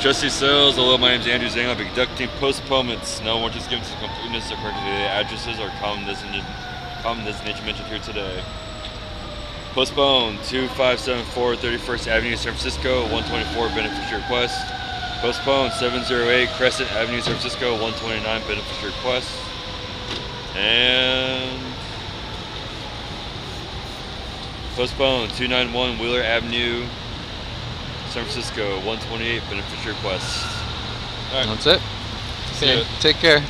Trustee Sales, hello, my name is Andrew Zhang. I'll be conducting postponements. No one is given to the completeness or correctly the addresses or common designation, common designation mentioned here today. Postpone 2574 31st Avenue, San Francisco, 124 beneficiary request. Postpone 708 Crescent Avenue, San Francisco, 129 beneficiary request. And postpone 291 Wheeler Avenue, San Francisco, 128 beneficiary request. All right. That's it. See Okay, ya. take care.